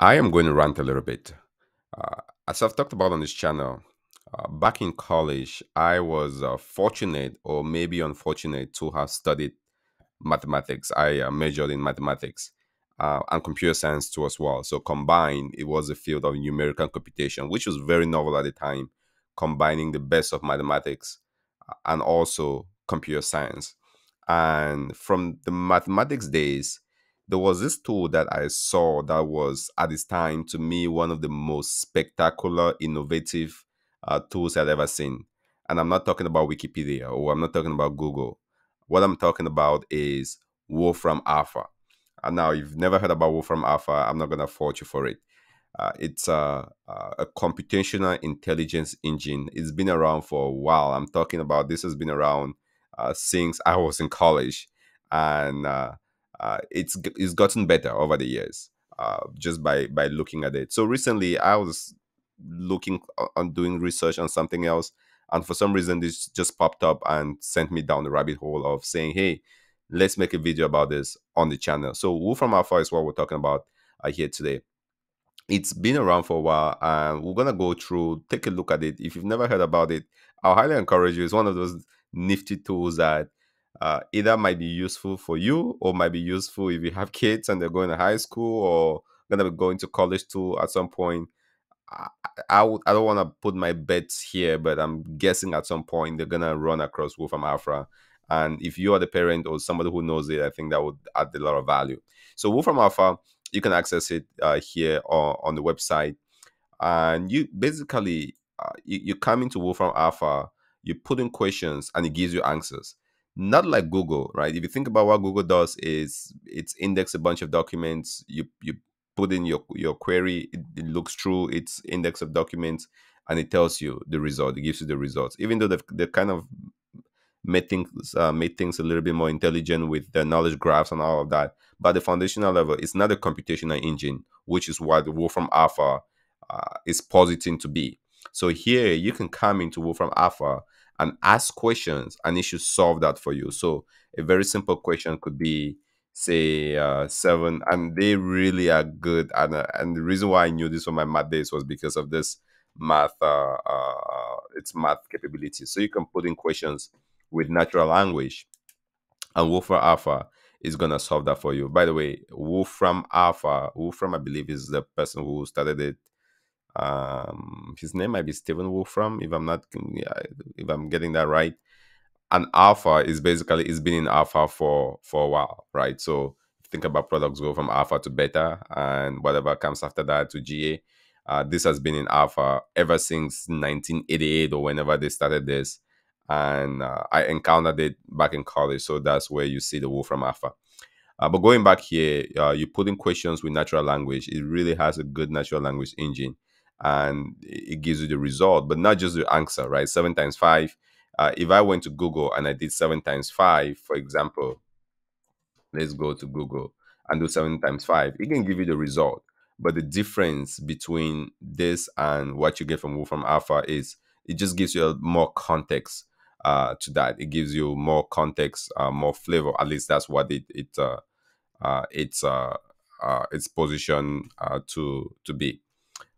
I am going to rant a little bit. Uh, as I've talked about on this channel, uh, back in college, I was uh, fortunate or maybe unfortunate to have studied mathematics. I uh, majored in mathematics uh, and computer science too as well. So combined, it was a field of numerical computation, which was very novel at the time, combining the best of mathematics uh, and also computer science. And from the mathematics days, there was this tool that I saw that was at this time to me one of the most spectacular, innovative uh, tools I'd ever seen. And I'm not talking about Wikipedia or I'm not talking about Google. What I'm talking about is Wolfram Alpha. And now, if you've never heard about Wolfram Alpha, I'm not going to fault you for it. Uh, it's a, a computational intelligence engine. It's been around for a while. I'm talking about this has been around uh, since I was in college, and uh, uh, it's it's gotten better over the years uh, just by by looking at it. So recently, I was looking on doing research on something else, and for some reason, this just popped up and sent me down the rabbit hole of saying, "Hey, let's make a video about this on the channel." So Wolfram Alpha is what we're talking about uh, here today. It's been around for a while, and we're gonna go through, take a look at it. If you've never heard about it, I'll highly encourage you. It's one of those nifty tools that uh, either might be useful for you or might be useful if you have kids and they're going to high school or to be going to college too at some point. I, I, don't want to put my bets here, but I'm guessing at some point they're to run across Wolfram Alpha. And if you are the parent or somebody who knows it, I think that would add a lot of value. So Wolfram Alpha, you can access it uh, here on, on the website. And you basically, uh, you, you come into Wolfram Alpha, you put in questions and it gives you answers not like Google, right? If you think about what Google does is it's index a bunch of documents, you you put in your your query, it, it looks through its index of documents and it tells you the result, it gives you the results. Even though they've, they kind of made things uh, made things a little bit more intelligent with the knowledge graphs and all of that. But the foundational level, it's not a computational engine, which is what the Wolfram Alpha uh, is positing to be. So here you can come into Wolfram Alpha and ask questions and it should solve that for you. So a very simple question could be say uh, seven and they really are good and, uh, and the reason why i knew this for my math days was because of this math uh, uh, its math capabilities so you can put in questions with natural language and wolfram alpha is to solve that for you by the way wolfram alpha wolfram i believe is the person who started it um, his name might be Stephen Wolfram, if I'm not, if I'm getting that right. And alpha is basically it's been in alpha for for a while, right? So think about products go from alpha to beta, and whatever comes after that to GA. Uh, this has been in alpha ever since 1988 or whenever they started this, and uh, I encountered it back in college. So that's where you see the Wolfram Alpha. Uh, but going back here, uh, you put in questions with natural language. It really has a good natural language engine and it gives you the result, but not just the answer, right? Seven times five. Uh, if I went to Google and I did seven times five, for example, let's go to Google and do seven times five, it can give you the result. But the difference between this and what you get from Wolfram Alpha is it just gives you more context uh, to that. It gives you more context, uh, more flavor. At least that's what it it uh, uh, it's uh, uh, its position uh, to to be.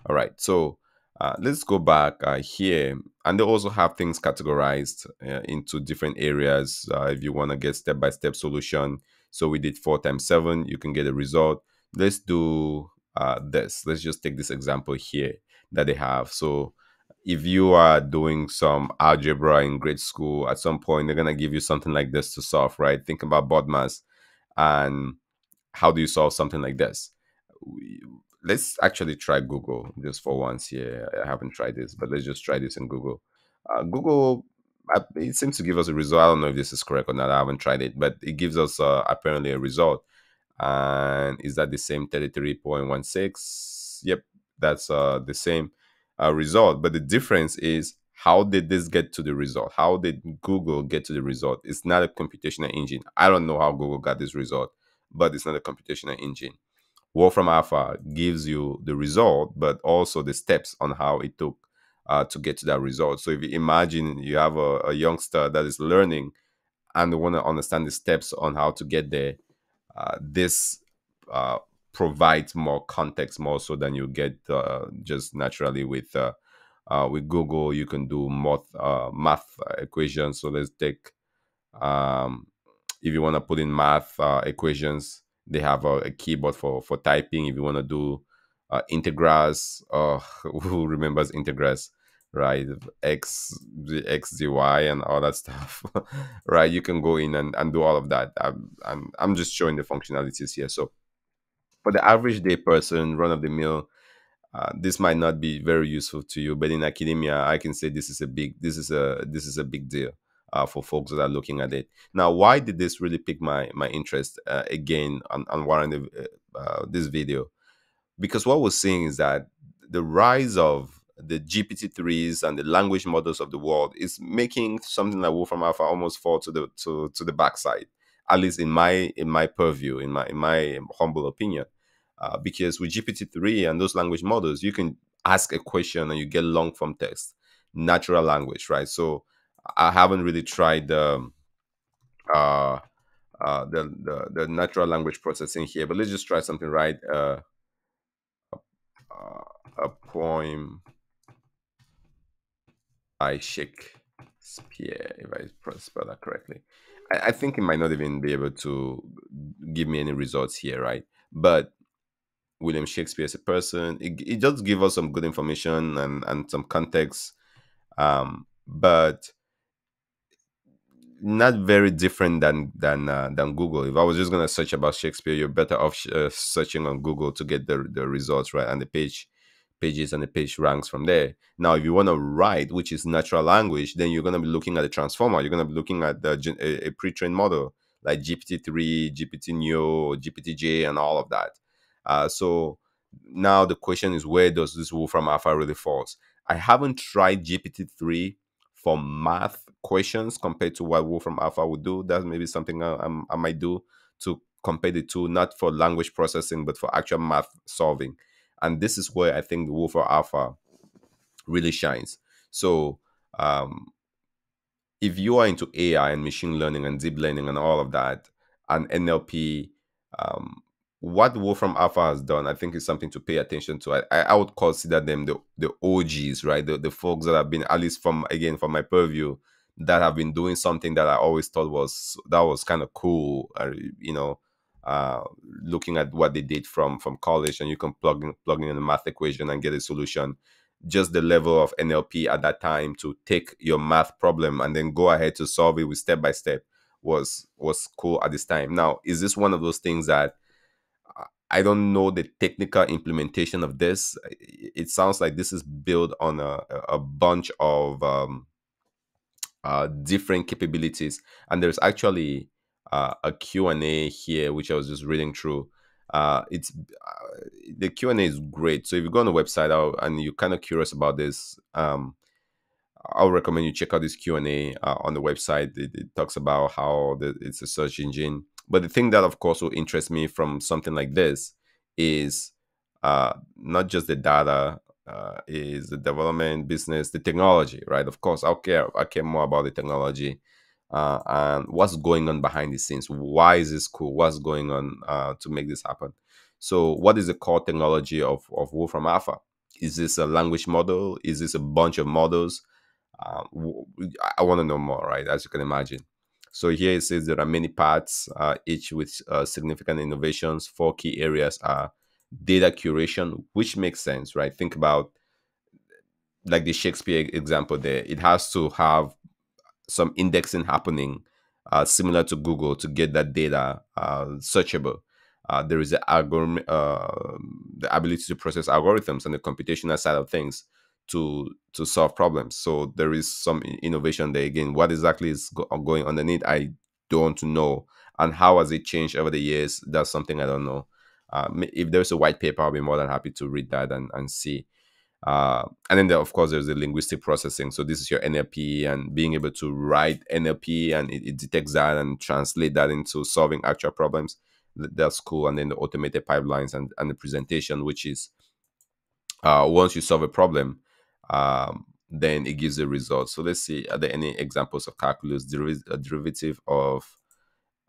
All right, so uh, let's go back uh, here. And they also have things categorized uh, into different areas uh, if you want to get step-by-step solution. So we did 4 times 7, you can get a result. Let's do uh, this. Let's just take this example here that they have. So if you are doing some algebra in grade school, at some point they're going to give you something like this to solve, right? Think about BODMAS and how do you solve something like this? Let's actually try Google just for once here. I haven't tried this, but let's just try this in Google. Uh, Google, it seems to give us a result. I don't know if this is correct or not. I haven't tried it, but it gives us uh, apparently a result. And is that the same 33.16? Yep, that's uh, the same uh, result. But the difference is how did this get to the result? How did Google get to the result? It's not a computational engine. I don't know how Google got this result, but it's not a computational engine. Wolfram Alpha gives you the result, but also the steps on how it took uh, to get to that result. So if you imagine you have a, a youngster that is learning and want to understand the steps on how to get there, uh, this uh, provides more context more so than you get uh, just naturally with uh, uh, with Google. You can do math math equations. So let's take um, if you want to put in math equations, they have a, a, keyboard for for typing. If you want to do uh, integrals, uh, who remembers integrals? right x the x y and all that stuff right you can go in and, and do all of that I'm, I'm i'm just showing the functionalities here so for the average day person run of the mill uh, this might not be very useful to you but in academia i can say this is a big this is a this is a big deal uh, for folks that are looking at it now why did this really pique my my interest uh, again on, on warren uh, uh, this video because what we're seeing is that the rise of the GPT-3s and the language models of the world is making something like Wolfram Alpha almost fall to the to, to the backside, at least in my in my purview, in my in my humble opinion. Uh, because with GPT-3 and those language models, you can ask a question and you get long form text, natural language, right? So I haven't really tried the uh, uh, the, the, the natural language processing here, but let's just try something, right? Uh, uh, a poem by Shakespeare, if I spell that correctly. I, I think it might not even be able to give me any results here, right? But William Shakespeare as a person. It, it does give us some good information and, and some context, um, but not very different than than uh, than Google. If I was just gonna search about Shakespeare, you're better off uh, searching on Google to get the the results right and the page pages and the page ranks from there. Now, if you want to write, which is natural language, then you're going to be looking at the transformer. You're going to be looking at the, a, a pre-trained model like GPT-3, GPT-Neo, GPT-J, and all of that. Uh, so now the question is, where does this Wolfram Alpha really falls? I haven't tried GPT-3 for math questions compared to what Wolfram Alpha would do. That's maybe something I, I, might do to compare the two, not for language processing, but for actual math solving and this is where I think the Wolfram Alpha really shines. So um, if you are into AI and machine learning and deep learning and all of that, and NLP, um, what Wolfram Alpha has done, I think, is something to pay attention to. I, I would consider them the, the OGs, right? The, the folks that have been, at least from, again, from my purview, that have been doing something that I always thought was, that was kind of cool, uh, you know, uh, looking at what they did from from college, and you can plug in plug in a math equation and get a solution. Just the level of NLP at that time to take your math problem and then go ahead to solve it with step by step was was cool at this time. Now, is this one of those things that I don't know the technical implementation of this. It sounds like this is built on a, a bunch of um, uh, different capabilities, and there's actually uh, a Q&A here, which I was just reading through. Uh, it's uh, the Q&A is great. So if you go on the website I'll, and you're kind of curious about this, um, I'll recommend you check out this Q&A uh, on the website. It, it talks about how the, it's a search engine. But the thing that, of course, will interest me from something like this is uh, not just the data, uh, is the development, business, the technology, right? Of course, I'll care. I care more about the technology uh, and what's going on behind the scenes. Why is this cool? What's going on uh, to make this happen? So, what is the core technology of, of Wolfram Alpha? Is this a language model? Is this a bunch of models? Um, I want to know more, right? As you can imagine. So here it says there are many parts, uh, each with uh, significant innovations. Four key areas are data curation, which makes sense, right? Think about like the Shakespeare example there. It has to have some indexing happening uh, similar to Google to get that data uh, searchable. Uh, there is the algorithm, uh, the ability to process algorithms and the computational side of things to to solve problems. So there is some innovation there. Again, what exactly is go going underneath, I don't know, and how has it changed over the years? That's something I don't know. Uh, if there's a white paper, I'll be more than happy to read that and, and see. Uh, and then, there, of course, there's the linguistic processing. So this is your NLP and being able to write NLP and it, it detects that and translate that into solving actual problems. That's cool. And then the automated pipelines and, and the presentation, which is uh, once you solve a problem, um, then it gives the results. So let's see, are there any examples of calculus deriv- derivative of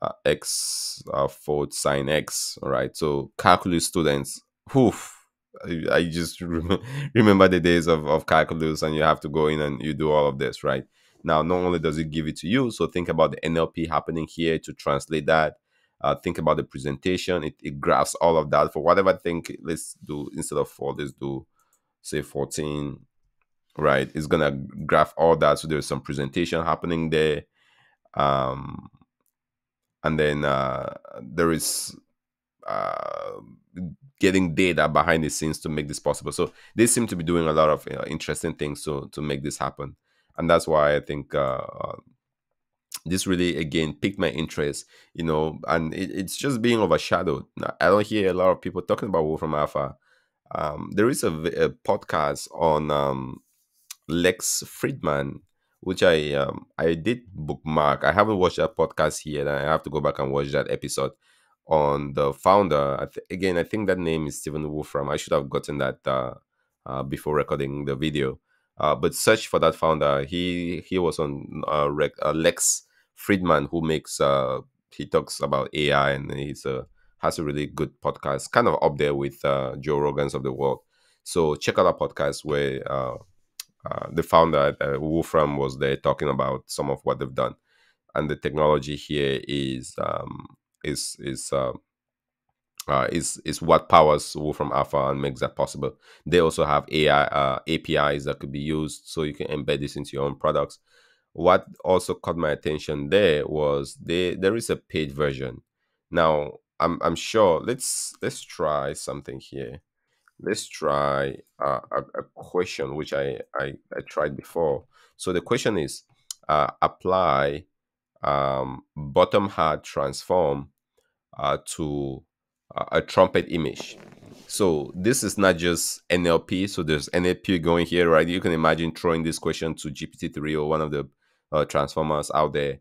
uh, x uh, forward sine x. All right. So calculus students, whoof. I, I just rem- remember the days of, of calculus, and you have to go in and you do all of this, right? Now, not only does it give it to you, so think about the NLP happening here to translate that. Uh, think about the presentation. It, it graphs all of that for whatever thing. Let's do instead of four, let's do say 14 right it's gonna graph all that so there's some presentation happening there um and then uh there is uh getting data behind the scenes to make this possible. So they seem to be doing a lot of uh, interesting things to to make this happen. And that's why i think uh this really again piqued my interest you know and it, it's just being overshadowed. I don't hear a lot of people talking about wolfram alpha. Um, there is a, a podcast on um, Lex Fridman, which I um, I did bookmark. I haven't watched that podcast yet, I have to go back and watch that episode on the founder. I th- again, I think that name is Stephen Wolfram. I should have gotten that uh, uh, before recording the video. Uh, but search for that founder. He he was on uh, rec- uh, Lex Fridman, who makes uh, he talks about AI, and he's a has a really good podcast, kind of up there with Joe Rogan's of the world. So check out our podcast where uh, uh, the founder uh, Wolfram was there talking about some of what they've done, and the technology here is um, is is uh, uh, is is what powers Wolfram Alpha and makes that possible. They also have AI uh, APIs that could be used, so you can embed this into your own products. What also caught my attention there was they there is a paid version. Now I'm I'm sure. Let's let's try something here. Let's try uh, a, a question which I, I I tried before. So the question is, uh, apply um, bottom hat transform uh, to a trumpet image. So this is not just NLP. So there's NLP going here, right? You can imagine throwing this question to GPT-3 or one of the uh, transformers out there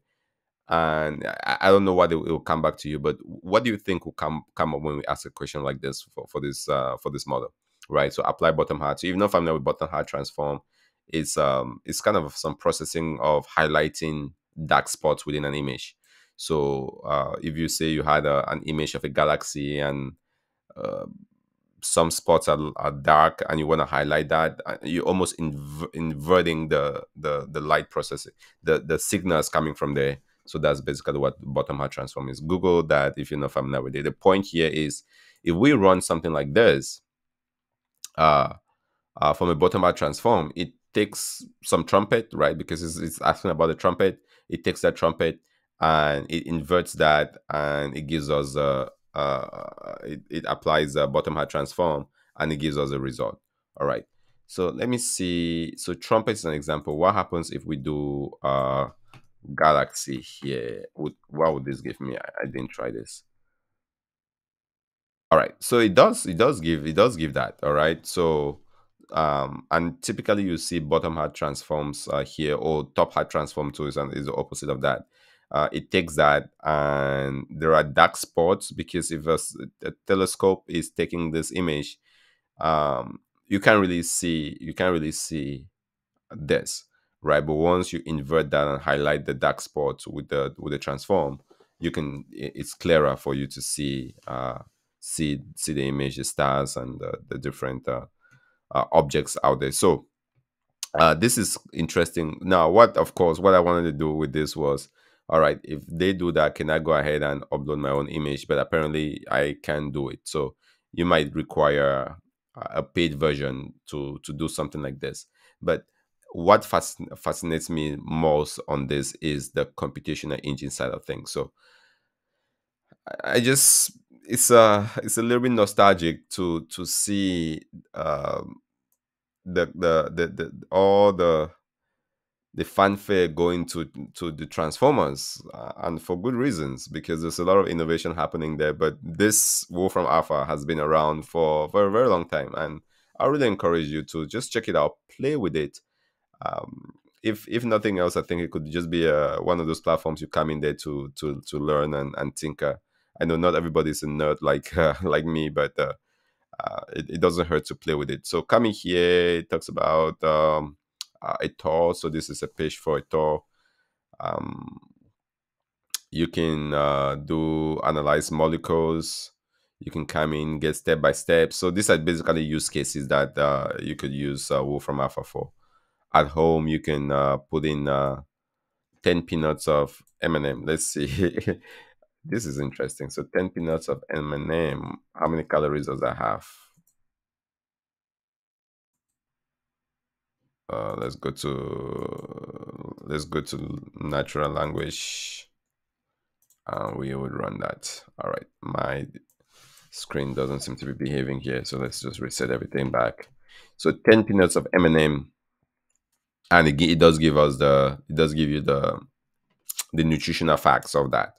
and I, I don't know what it, will come back to you, but what do you think will come come up when we ask a question like this for, for this uh, for this model, right? So apply bottom hat. So even if I'm not with bottom hat transform, it's um it's kind of some processing of highlighting dark spots within an image. So uh, if you say you had a, an image of a galaxy and uh, some spots are, are dark and you want to highlight that uh, you're almost inv- inverting the, the the light processing the the signals coming from there so that's basically what bottom hat transform is. Google that if you're not familiar with it. The point here is if we run something like this uh, uh, from a bottom hat transform, it takes some trumpet, right? Because it's, it's asking about the trumpet. It takes that trumpet and it inverts that and it gives us a, uh, it, it applies a bottom hat transform and it gives us a result. All right. So let me see. So trumpet is an example. What happens if we do uh, galaxy here. Would what would this give me? I, I, didn't try this. All right so it does it does give it does give that all right so um and typically you see bottom hat transforms uh, here or top hat transform too is, is the opposite of that. Uh, it takes that and there are dark spots because if a, a telescope is taking this image um you can't really see you can't really see this right? But once you invert that and highlight the dark spots with the with the transform, you can it's clearer for you to see uh, see see the image, the stars, and the, the different uh, uh, objects out there. So uh, this is interesting. Now, what of course, what I wanted to do with this was, all right, if they do that, can I go ahead and upload my own image? But apparently, I can do it. So you might require a paid version to to do something like this, but what fasc- fascinates me most on this is the computational engine side of things. So I just it's a it's a little bit nostalgic to to see um, the, the the the all the the fanfare going to to the transformers uh, and for good reasons because there's a lot of innovation happening there but this wolfram alpha has been around for for a very long time and i really encourage you to just check it out play with it um, if if nothing else, I think it could just be uh, one of those platforms you come in there to to to learn and, and tinker. I know not everybody's a nerd like uh, like me, but uh, uh, it, it, doesn't hurt to play with it. So coming here, it talks about um, uh, a tour. So this is a page for a tour. Um, you can uh, do analyze molecules you can come in get step by step so these are basically use cases that uh, you could use uh, wolfram alpha for at home you can uh, put in uh, 10 peanuts of m&m let's see. This is interesting. So 10 peanuts of m&m how many calories does that have? Uh, let's go to let's go to natural language and we would run that. All right. My screen doesn't seem to be behaving here so let's just reset everything back. So 10 peanuts of m&m and it, it does give us the it does give you the the nutritional facts of that.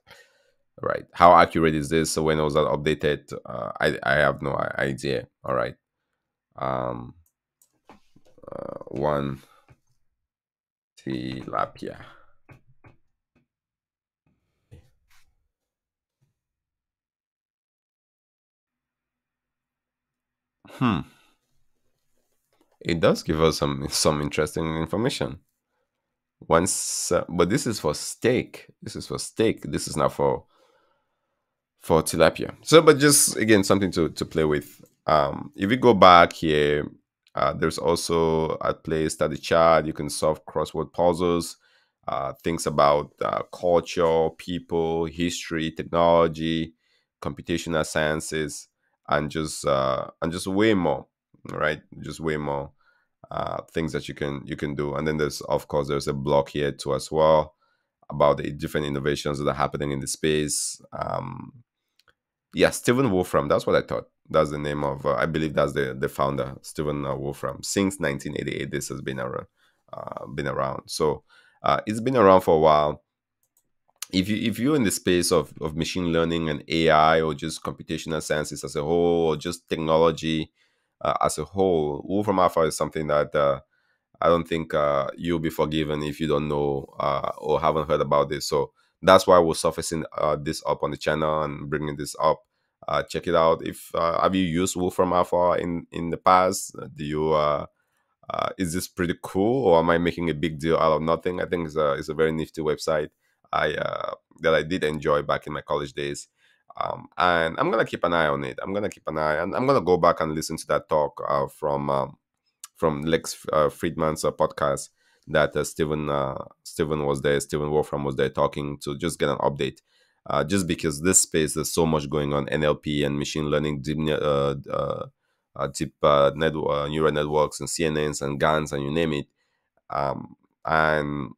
Right. How accurate is this? So when was that updated? Uh, i i have no idea. All right. Um uh, one tilapia. Hmm it does give us some some interesting information. Once uh, but this is for steak. This is for steak. This is not for for tilapia. So but just again something to to play with. Um if we go back here uh, there's also at play study chart you can solve crossword puzzles uh, things about uh, culture people history technology computational sciences and just uh, and just way more right? Just way more uh, things that you can you can do. And then there's of course there's a block here too as well about the different innovations that are happening in the space. Um yeah stephen wolfram that's what i thought. That's the name of uh, i believe that's the the founder stephen uh, wolfram. Since 1988 this has been around uh, been around. So uh, it's been around for a while. If you if you're in the space of, of machine learning and ai or just computational sciences as a whole or just technology uh, as a whole, Wolfram Alpha is something that uh, I don't think uh, you'll be forgiven if you don't know uh, or haven't heard about this. So that's why we're surfacing uh, this up on the channel and bringing this up. Uh, check it out. If have you used Wolfram Alpha in in the past? Do you is this pretty cool, or am I making a big deal out of nothing? I think it's a it's a very nifty website. I that I did enjoy back in my college days. Um, and I'm gonna keep an eye on it. I'm gonna keep an eye, and I'm gonna go back and listen to that talk uh, from um, from Lex uh, Fridman's uh, podcast that uh, Stephen uh, Stephen was there. Stephen Wolfram was there talking to just get an update. Uh, just because this space there's so much going on, NLP and machine learning, deep uh, uh, uh, deep network, neural networks, and CNNs and GANs, and you name it. Um, and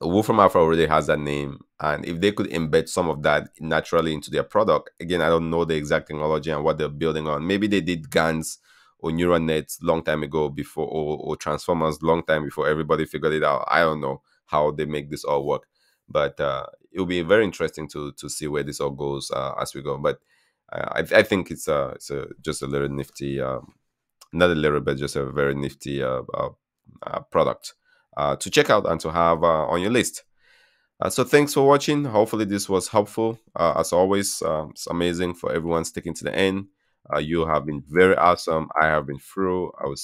Wolfram Alpha already has that name, and if they could embed some of that naturally into their product, again, I don't know the exact technology and what they're building on. Maybe they did GANs or neural nets long time ago before, or, or transformers long time before everybody figured it out. I don't know how they make this all work, but uh, it'll be very interesting to to see where this all goes uh, as we go. But uh, I, I think it's a it's a just a little nifty, um, not a little, but just a very nifty uh, uh, uh, product to check out and to have uh, on your list. Uh, so thanks for watching. Hopefully this was helpful. Uh, as always, um, it's amazing for everyone sticking to the end. Uh, you have been very awesome. I have been through. I was